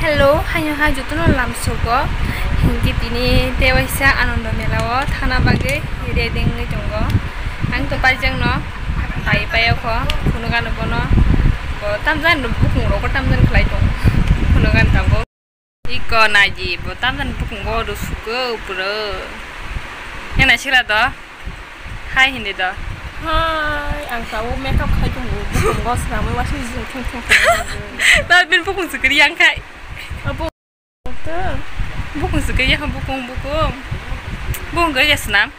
Hello, hanya haju tu lam sogo. Hinggi tini dewaisa ananda melawo thana bage reding ngi jongo. Ang to pajang no. Pai pai ko kunugan bono. Bo tamjan bukung ro ko tamjan khlai tong. Kunugan tango. Iko naji bo tamjan bukung bo ru sugo pura. Yana sira do. Hai hindi do. Hai, ang tahu makeup khai chung bukung bo sra mai wa shi jing thung thung thung. Na bin bukung sugri yang kai. Abu. Tuh. Bukung sugri yang bukung bukung. Bukung gak ya senam.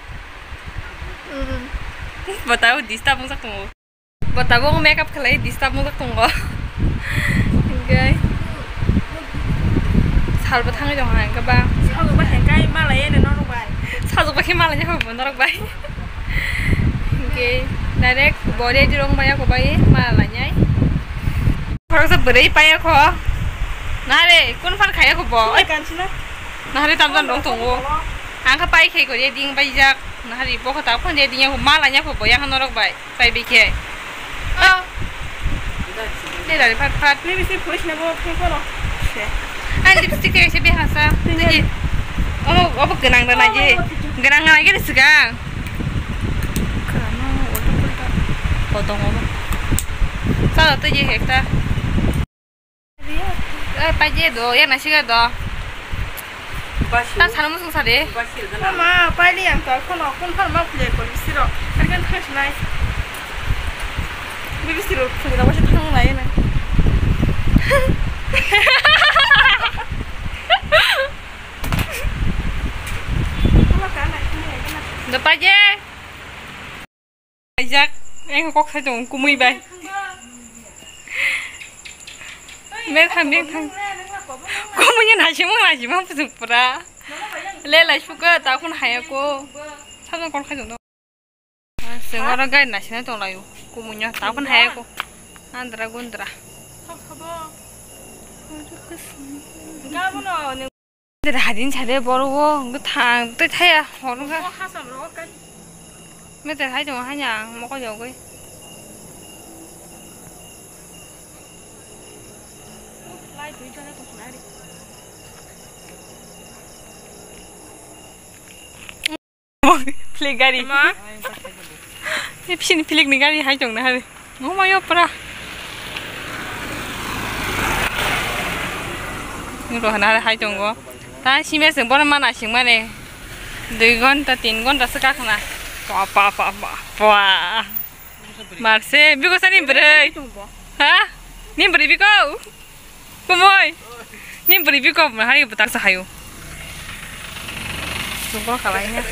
Hmm. बताओ दिस्ता मुझे तुम बताओ वो मेकअप खलाई दिस्ता मुझे तुम को गई साल बथांग जो हां का बा Sao người bắt hàng cây ma lấy này nó đâu vậy? साल जो बखी माला जो बन रख बाई गई डायरेक्ट बॉडी जो रंग माया को बाई माला न्याय फरक से बड़े पाया को Nare, kun fan kaya kubo. Nare tantan dong tunggu. Angka pai kai kuri ding bai jak. Nare ibo kata pun jadi yang malanya kubo yang norok bai. Pai bi. Oh. Ini dari pat pat. Ini bisa push nego kubo loh. Ah, lipstick kayak siapa yang asal? Oh, apa kenang aja? Kenang aja disuka. Potong apa? Salah tuh jadi hektar. পাইয়ে দো এ নাসি গা দো তা সানো মুসুং সারে মা পাইলি আম তো এখন কোন ফল মা প্লে করবি সির আর কেন খাস নাই বিবি সির ফুলে দাও সে থামু নাই না Dapat je. Ajak, anh có khai tổng của mình vậy. pagi ajak em có khai trồng cung mi bay mẹ thằng mẹ thằng cung mi nhà chỉ muốn là chỉ muốn phụ phụ lên lại sugar tao cũng hay cô sao con con khai trồng đâu sừng nó gai nãy xin trồng lại cung mi nhà tao cũng hay cô andra gundra Enggak mau nih. 근데 나딘 잘해 버르고 그탕또 타야 허르가 Kok khasam lo kan? 맨날 하지 뭐 하냐 먹어려고 popolare, prigione popolare. Plegari. Ma. Ne pshin pilik ni gari hai jong na hari. Ngo ma yo pra. Ni ro hana hai jong go. Ta sime sing bon ma na Pa pa pa pa. Pa. Ha? Nie byli wiko, machali, bo tak zahaju. Zubo, kawaj, nie?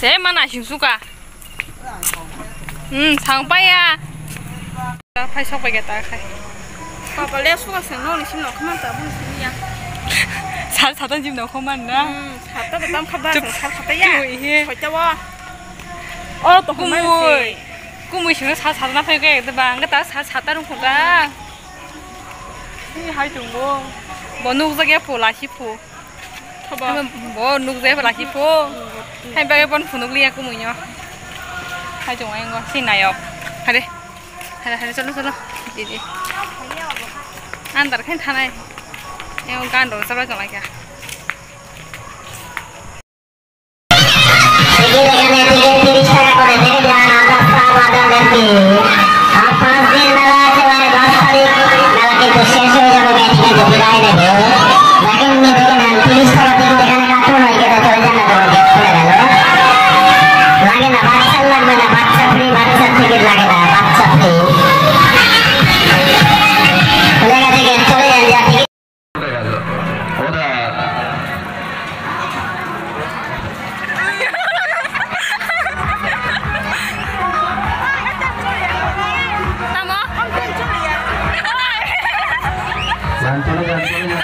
Se, ma na się, suka. Hmm, sang paja. Paj sok paja tak, hej. Papa, lew suka sen, no, lisim no, kman ta, bun sim ya. Sa, sa tan jim no, kman na. Sa, ta, ta, tam khabar, sa, sa, ta, ya. Hoi, ta, wa. O, to, kumui. Kumui, sing, sa, sa, na, paja, ga, ta, bang, ga, ta, sa, sa, ta, rung, ga. cái hai chục luôn bỏ nục ra cái phủ là chỉ phủ bỏ nục ra là chỉ phủ hai ba cái bọn phủ nục lia của mình nhá hai chục anh con xin này không hai đi hai đi hai đi chốt luôn chốt luôn đi đi ăn đặt khen thằng này em ăn đồ sắp lại còn lại kìa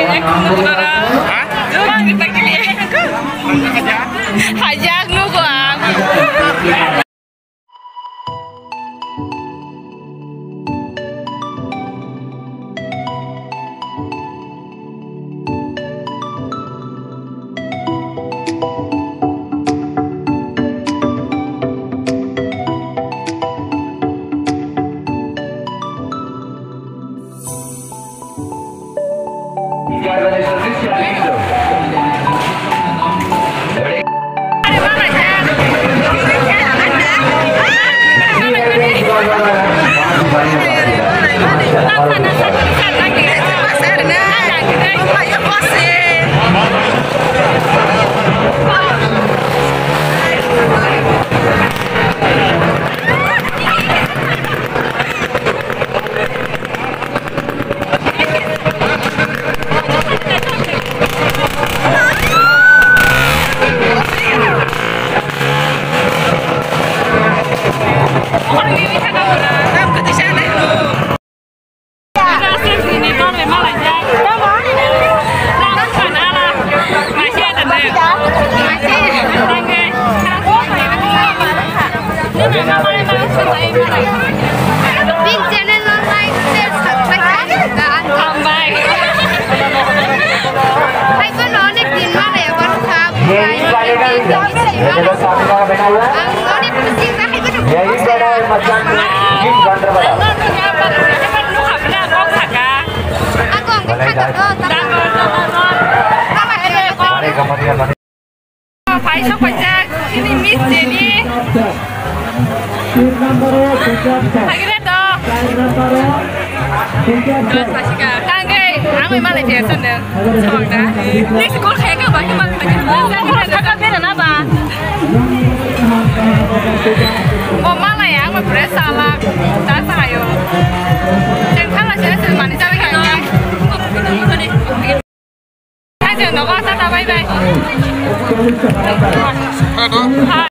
Ini aku nggak beneran. Jual kita kini. Terima kasih. Paisa pacha aku apa? bersama kita saya dan kalau saya sudah manis tapi kayaknya Hãy subscribe cho kênh Ghiền Mì Gõ Để không bỏ lỡ những video hấp dẫn